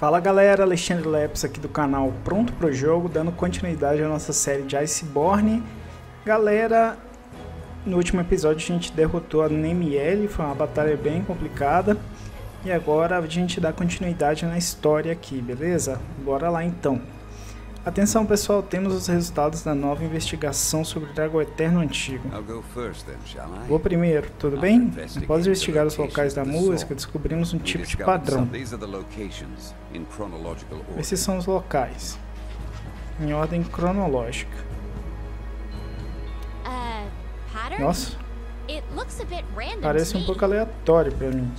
Fala galera, Alexandre Leps aqui do canal Pronto Pro Jogo, dando continuidade à nossa série de Iceborne. Galera, no último episódio a gente derrotou a Nemiel, foi uma batalha bem complicada. E agora a gente dá continuidade na história aqui, beleza? Bora lá então. Atenção pessoal, temos os resultados da nova investigação sobre o Drago Eterno Antigo. Vou primeiro, tudo bem? Após investigar os locais da música, descobrimos um tipo de padrão. Esses são os locais, em ordem cronológica. Uh, Nossa, parece um pouco aleatório para mim.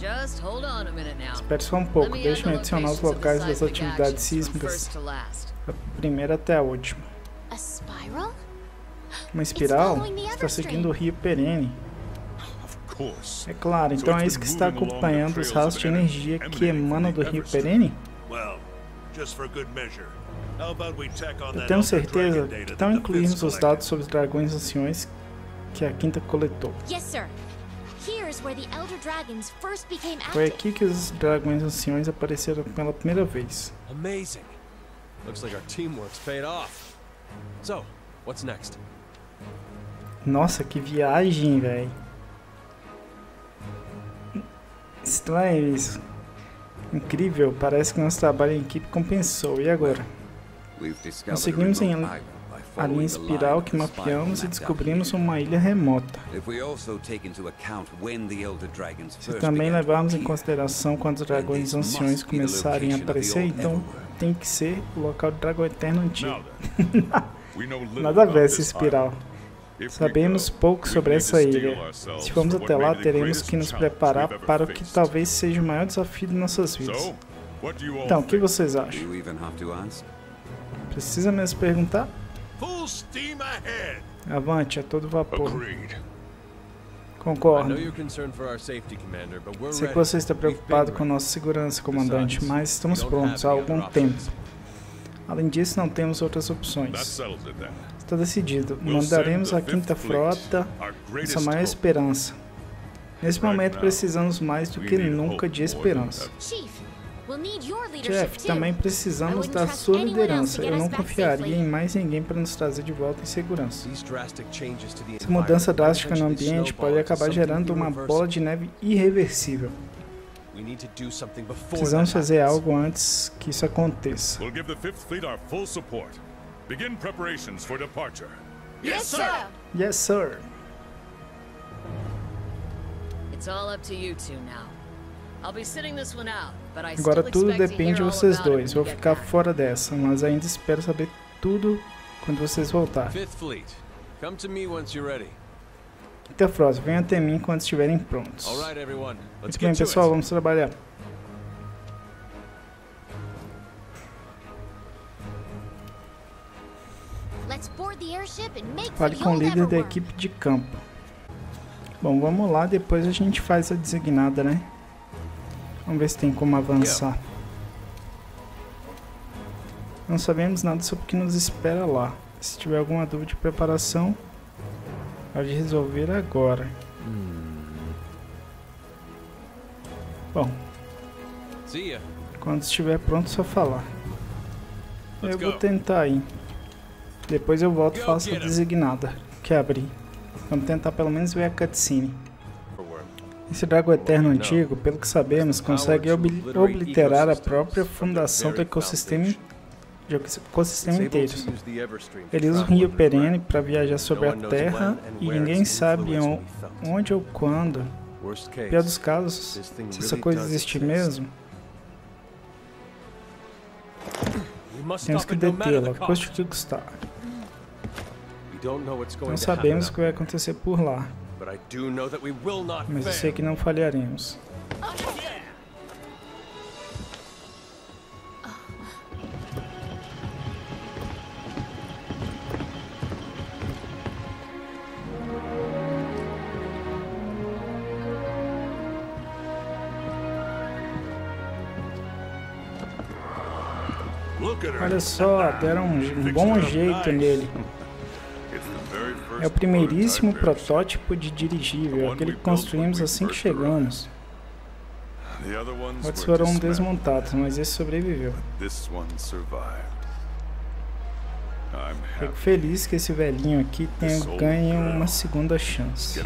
Espere só um pouco, deixe-me adicionar os locais das atividades sísmicas da primeira até a última. A? Uma espiral está seguindo o rio perene. É claro, então é isso que está acompanhando os rastros de energia que emanam do rio perene? Eu tenho certeza que tal incluirmos os dados sobre os dragões anciões que a Quinta coletou. Foi aqui que os dragões anciões apareceram pela primeira vez. Amazing. Looks like our teamwork's paid off. So, what's next? Nossa, que viagem, velho. Estranho isso. Incrível, parece que nosso trabalho em equipe compensou. E agora? Conseguimos em A linha espiral que mapeamos e descobrimos uma ilha remota. Se também levarmos em consideração quando os dragões anciões começarem a aparecer, então tem que ser o local do dragão eterno antigo. Nada a ver essa espiral. Sabemos pouco sobre essa ilha. Se formos até lá, teremos que nos preparar para o que talvez seja o maior desafio de nossas vidas. Então, o que vocês acham? Precisa mesmo perguntar? Full steam ahead. Avante, a todo vapor. Concordo. Sei que você está preocupado com nossa segurança, comandante, mas estamos prontos há algum tempo. Além disso, não temos outras opções. Está decidido. Mandaremos a Quinta Frota, nossa greatest maior esperança. Nesse momento, precisamos mais do que nunca de esperança. Chief, Jeff, também precisamos da sua liderança. Eu não confiaria em mais ninguém para nos trazer de volta em segurança. Essa mudança drástica no ambiente pode acabar gerando uma bola de neve irreversível. We need to do something before Precisamos fazer algo antes que isso aconteça. We'll give the Fifth Fleet our full support. Begin preparations for departure. Yes, sir. Yes, sir. It's all up to you two now. I'll be sitting this one out, Agora tudo depende de vocês dois. Vou ficar fora dessa, mas ainda espero saber tudo quando vocês voltarem. Fifth Fleet, come to me once you're ready. Quinta Frota, venham até mim quando estiverem prontos. All right, everyone. Let's Muito bem, pessoal, vamos trabalhar. Fale the com o líder da equipe de campo. Bom, vamos lá, depois a gente faz a designada, né? Vamos ver se tem como avançar. Não sabemos nada sobre o que nos espera lá. Se tiver alguma dúvida de preparação, pode resolver agora. Bom, quando estiver pronto, é só falar. Eu vou tentar ir. Depois eu volto e faço a designada que abri. Vamos tentar pelo menos ver a cutscene. Esse Drago Eterno antigo, pelo que sabemos, consegue ob- obliterar a própria fundação do ecossistema, de ecossistema inteiro. Ele usa travel rio perene para viajar sobre a Terra e ninguém sabe onde ou quando. Pior dos casos, se essa coisa existir exist. mesmo, temos que detê-la, custe o que custar. Não happen sabemos o que vai acontecer por lá, But I do know that we will not mas eu sei que não falharemos. Olha só, deram um bom jeito nele. É o primeiríssimo protótipo de dirigível, aquele que construímos assim que chegamos. Outros foram desmontados, mas esse sobreviveu. Fico feliz que esse velhinho aqui tenha ganho uma segunda chance.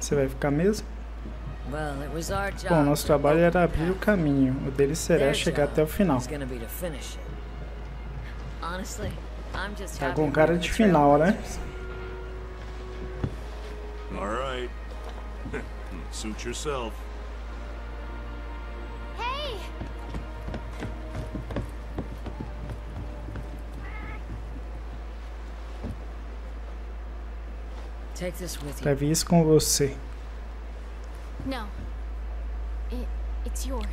Você vai ficar mesmo? Bom, nosso trabalho era abrir o caminho. O deles será chegar até o final. Tá com cara de final, né? Alright. Suit yourself. Hey! Leve isso com você. Não.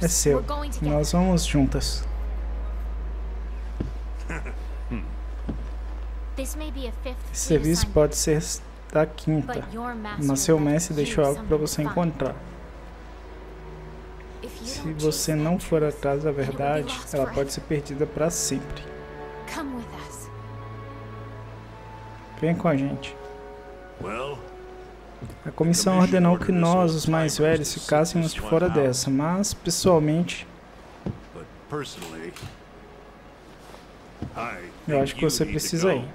É seu. Nós vamos juntas. Esse serviço pode ser da quinta, mas seu mestre deixou algo para você encontrar. Se você não for atrás da verdade, ela pode ser perdida para sempre. Vem com a gente. A comissão ordenou que nós, os mais velhos, ficássemos de fora dessa, mas, pessoalmente, eu acho que você precisa ir.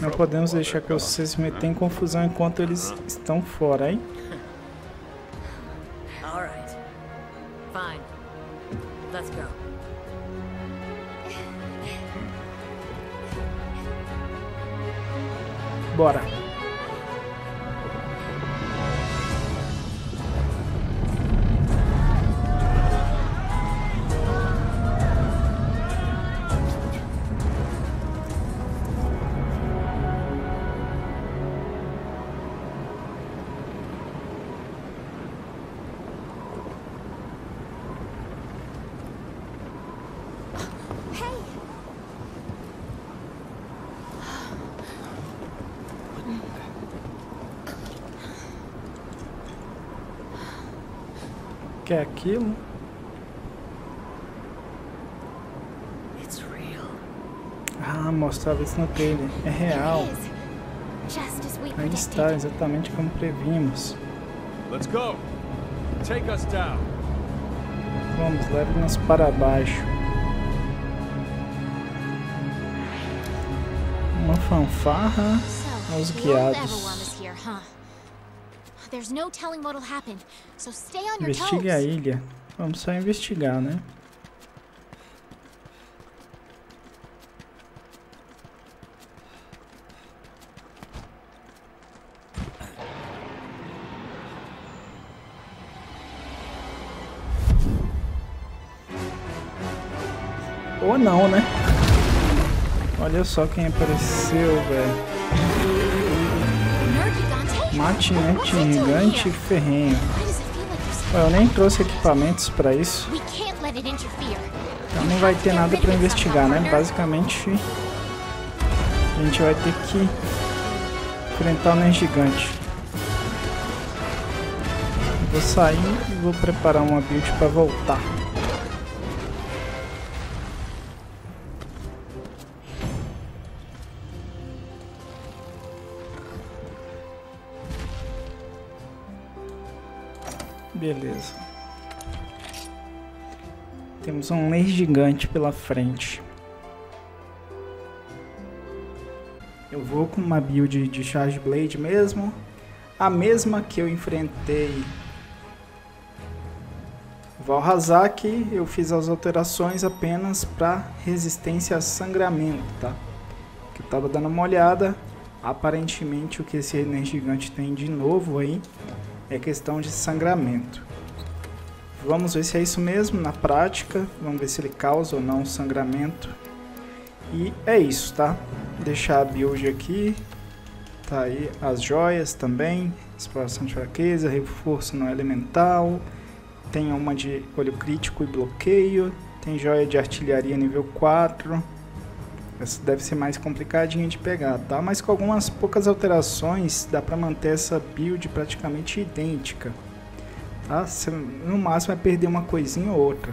Não podemos deixar que vocês se metam em confusão enquanto eles estão fora, hein? Bora. que é aquilo. Ah, mostrava isso no trailer. É real. Aí está, exatamente como previmos. Let's go. Take us down. Vamos, leve-nos para baixo. Uma fanfarra aos guiados. Investigue a ilha. Vamos só investigar, né? Ou não, né? Olha só quem apareceu, velho. Matinete gigante ferrenho. Eu nem trouxe equipamentos para isso. Então não vai ter nada para investigar, né? Basicamente a gente vai ter que enfrentar o Nen Gigante. Vou sair e vou preparar uma build para voltar. Beleza. Temos um mês gigante pela frente. Eu vou com uma build de Charge Blade mesmo. A mesma que eu enfrentei Valhazak, eu fiz as alterações apenas para resistência a sangramento, tá? Que eu tava dando uma olhada. Aparentemente o que esse Enem Gigante tem de novo aí é questão de sangramento. Vamos ver se é isso mesmo na prática, vamos ver se ele causa ou não sangramento. E é isso, tá? Deixar a build aqui, tá aí as joias também, exploração de fraqueza, reforço no elemental, tem uma de olho crítico e bloqueio, tem joia de artilharia nível 4, essa deve ser mais complicadinha de pegar, tá? Mas com algumas poucas alterações dá para manter essa build praticamente idêntica. Tá? No máximo vai perder uma coisinha ou outra.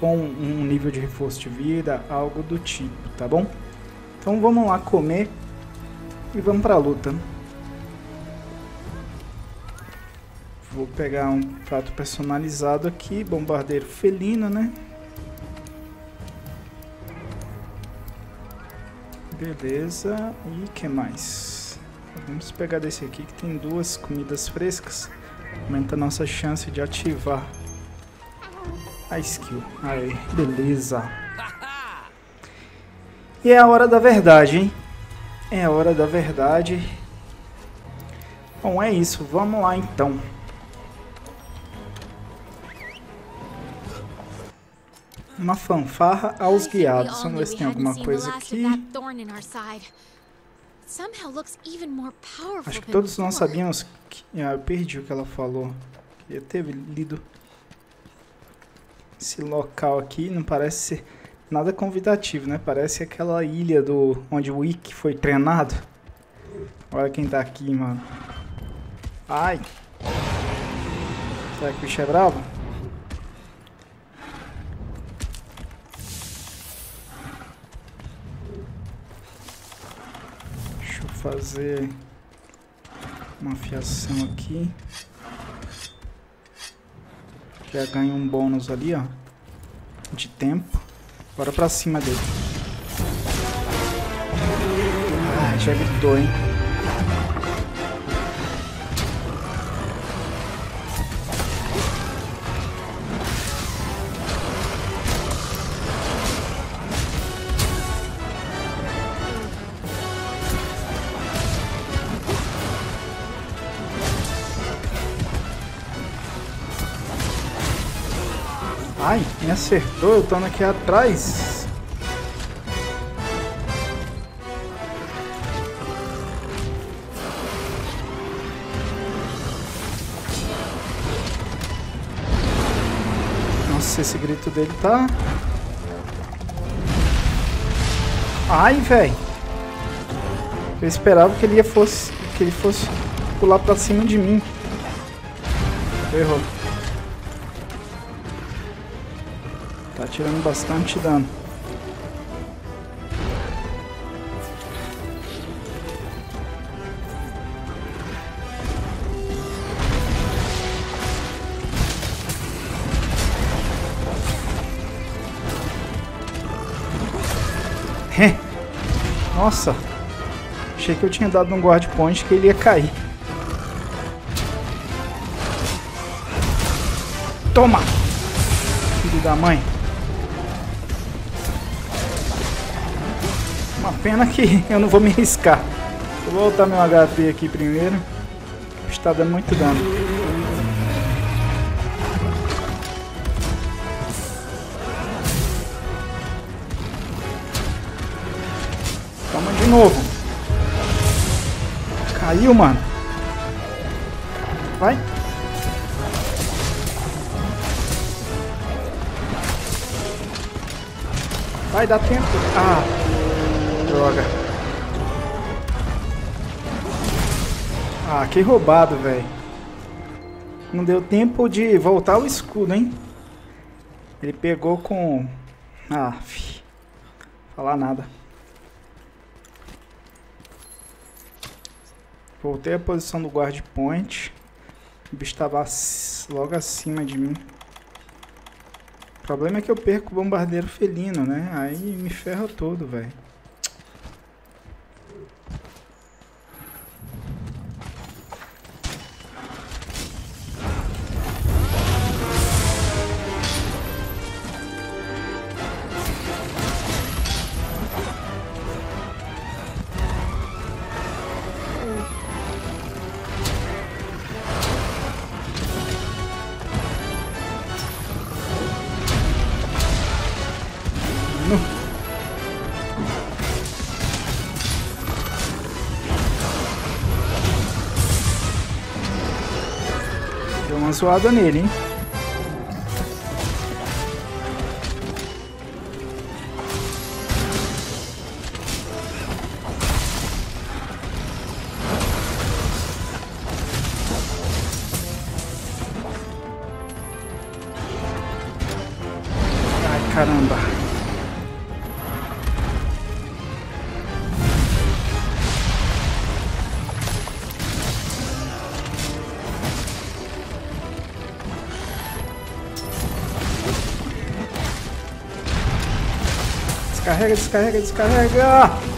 Com um nível de reforço de vida, algo do tipo, tá bom? Então vamos lá comer e vamos pra luta. Vou pegar um prato personalizado aqui, bombardeiro felino, né? Beleza, e que mais? Vamos pegar desse aqui que tem duas comidas frescas. Aumenta a nossa chance de ativar a skill. Aí, beleza. E é a hora da verdade, hein? É a hora da verdade. Bom, é isso. Vamos lá então. Uma fanfarra aos guiados. Vamos ver se tem alguma coisa aqui. Acho que todos nós sabíamos que... Ah, eu perdi o que ela falou. Queria ter lido esse local aqui. Não parece ser nada convidativo, né? Parece aquela ilha do onde o Ikki foi treinado. Olha quem tá aqui, mano. Ai. Será que o bicho é bravo? Fazer uma fiação aqui. Já ganha um bônus ali, ó. De tempo. Bora pra cima dele. Ah, já gritou, hein. Acertou, eu tô aqui atrás. Nossa, esse grito dele tá... Ai, velho. Eu esperava que ele ia fosse, que ele fosse pular pra cima de mim. Errou. Tirando bastante dano. Nossa! Achei que eu tinha dado um guard point que ele ia cair. Toma! Filho da mãe. Pena que eu não vou me arriscar. Vou voltar meu HP aqui primeiro. Está dando muito dano. Toma de novo. Caiu, mano. Vai. Vai dar tempo. Ah. Droga. Ah, que roubado, velho. Não deu tempo de voltar o escudo, hein? Ele pegou com... Ah, fi. Falar nada. Voltei à posição do guard point. O bicho estava logo acima de mim. O problema é que eu perco o bombardeiro felino, né? Aí me ferra todo, velho. Zoada nele, hein? Ai, caramba. Descarrega, descarrega, descarrega!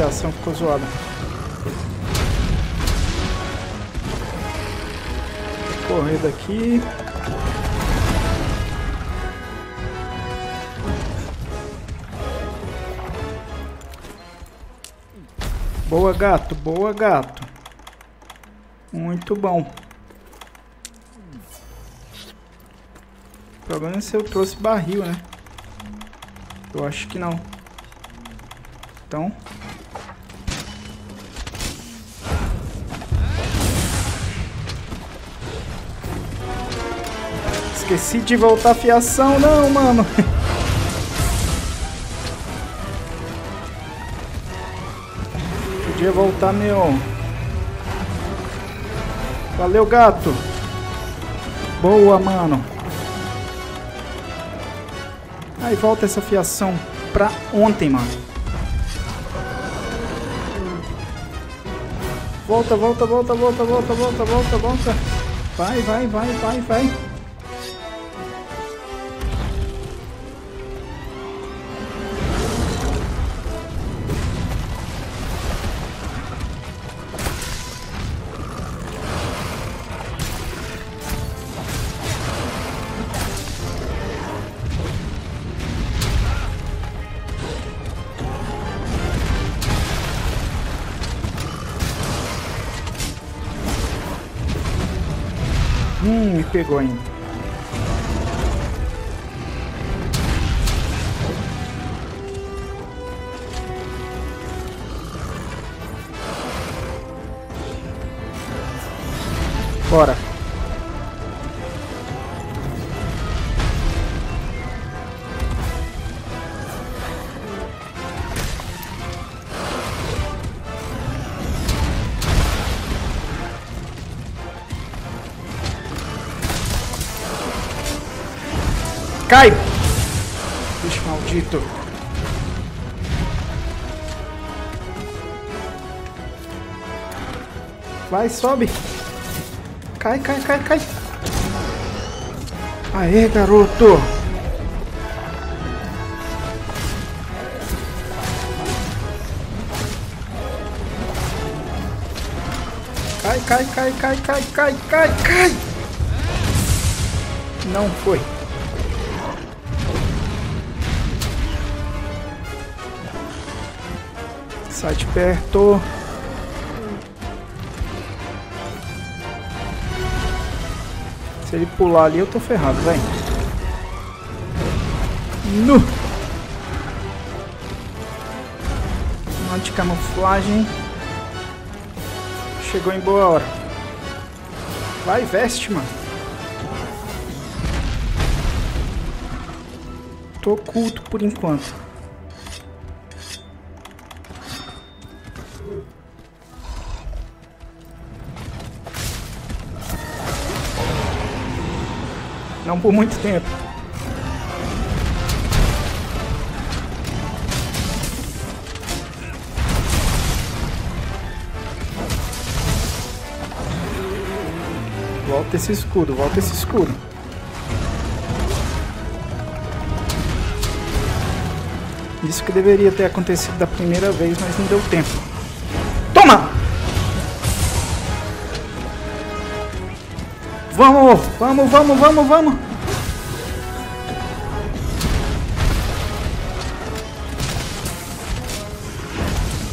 Fiação ficou zoada. Correr daqui. Boa, gato. Boa, gato. Muito bom. O problema é se eu trouxe barril, né? Eu acho que não. Então... Esqueci de voltar a fiação, não, mano. Podia voltar meu... Valeu, gato. Boa, mano. Aí volta essa fiação pra ontem, mano. Volta, volta, volta, volta, volta, volta, volta, volta. Vai, vai, vai, vai, vai. Me pegou ainda. Bora. Vai, sobe. Cai, cai, cai, cai. Aê, garoto. Cai, cai, cai, cai, cai, cai, cai, cai. Não foi. Sai de perto. Se ele pular ali, eu tô ferrado, vem. Nu! Anti-camuflagem. Chegou em boa hora. Vai, veste, mano. Tô oculto por enquanto. Não por muito tempo. Volta esse escudo, volta esse escudo. Isso que deveria ter acontecido da primeira vez, mas não deu tempo. Toma! Vamos, vamos, vamos, vamos, vamos.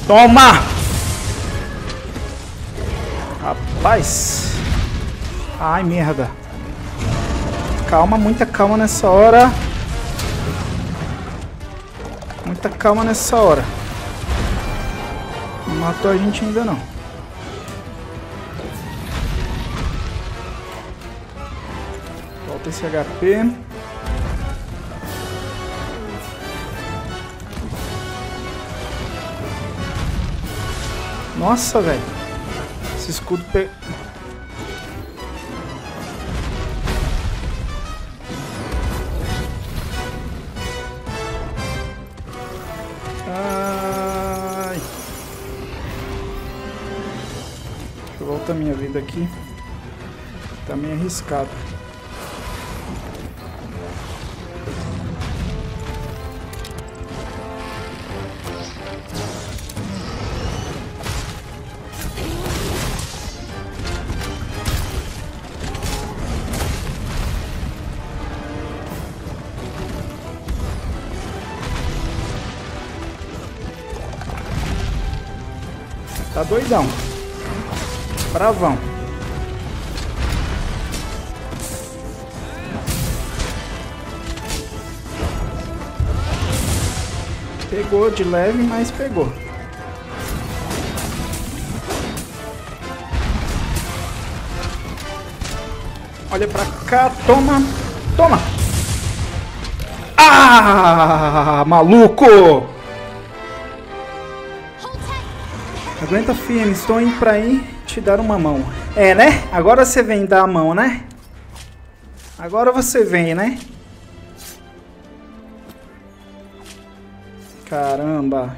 Toma! Rapaz. Ai, merda. Calma, muita calma nessa hora. Muita calma nessa hora. Não matou a gente ainda não. Esse HP. Nossa, velho. Esse escudo pe... Ai. Deixa eu voltar minha vida aqui. Tá meio arriscado. Doidão. Bravão. Pegou de leve, mas pegou. Olha pra cá, toma, toma. Ah, maluco! Aguenta firme, estou indo pra ir te dar uma mão. É, né? Agora você vem dar a mão, né? Agora você vem, né? Caramba.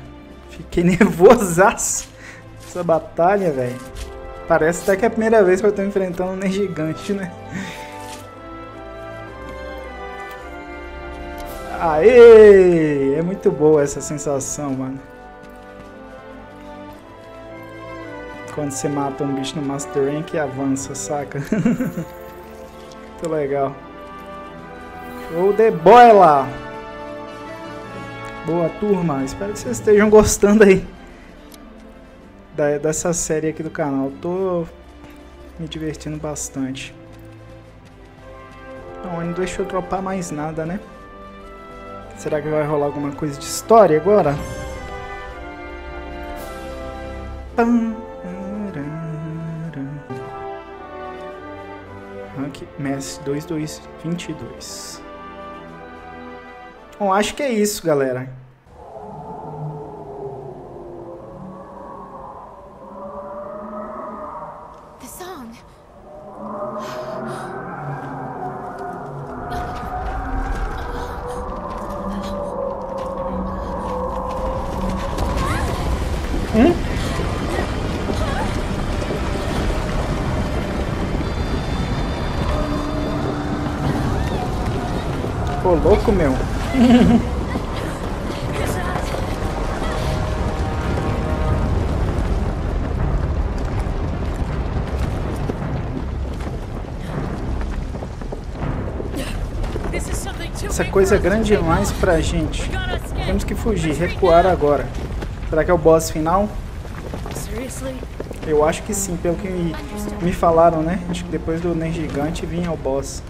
Fiquei nervosaço. Essa batalha, velho. Parece até que é a primeira vez que eu tô enfrentando um Ner gigante, né? Aê! É muito boa essa sensação, mano. Quando você mata um bicho no Master Rank e avança, saca? muito legal. Show de bola! Boa turma, espero que vocês estejam gostando aí da, dessa série aqui do canal. Tô me divertindo bastante. Não, não deixa eu dropar mais nada, né? Será que vai rolar alguma coisa de história agora? Pam. Messi 2222. Bom, acho que é isso, galera. Louco, meu. Essa coisa é grande demais pra gente. Temos que fugir, recuar agora. Será que é o boss final? Eu acho que sim, pelo que me, me falaram, né? Acho que depois do Ner Gigante vinha o boss.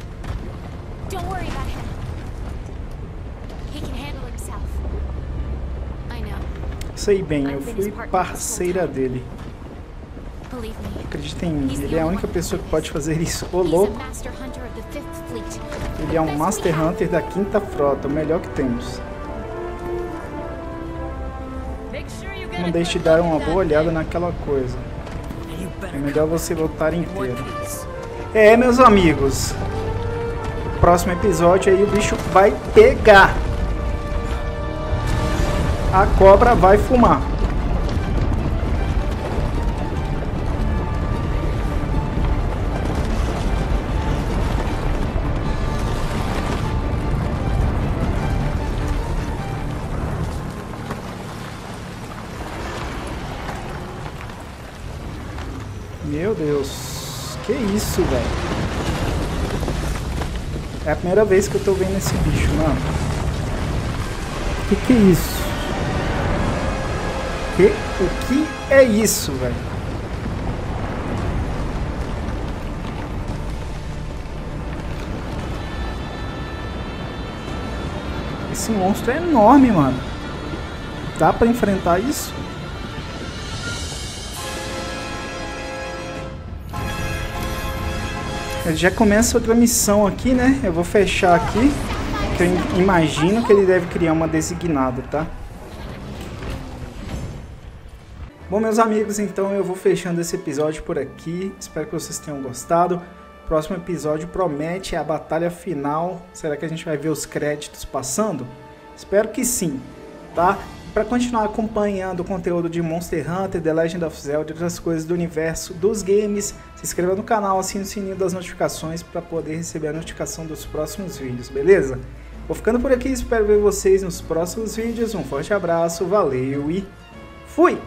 Sei bem, eu fui parceira dele. Acredita em mim, ele é a única pessoa que pode fazer isso. Ô louco, ele é um Master Hunter da quinta frota, o melhor que temos. Não deixe de dar uma boa olhada thing. naquela coisa. É melhor você voltar inteiro. É, meus amigos. Próximo episódio aí o bicho vai pegar. A cobra vai fumar. Meu Deus. Que isso, velho? É a primeira vez que eu tô vendo esse bicho, mano. Que que é isso? Que, o que é isso, velho? Esse monstro é enorme, mano. Dá pra enfrentar isso? já começa outra missão aqui, né? Eu vou fechar aqui, que eu imagino que ele deve criar uma designada, tá? Bom, meus amigos, então eu vou fechando esse episódio por aqui. Espero que vocês tenham gostado. Próximo episódio promete a batalha final. Será que a gente vai ver os créditos passando? Espero que sim, tá? Para continuar acompanhando o conteúdo de Monster Hunter, The Legend of Zelda e outras coisas do universo dos games, se inscreva no canal, assine o sininho das notificações para poder receber a notificação dos próximos vídeos, beleza? Vou ficando por aqui, espero ver vocês nos próximos vídeos. Um forte abraço, valeu e fui!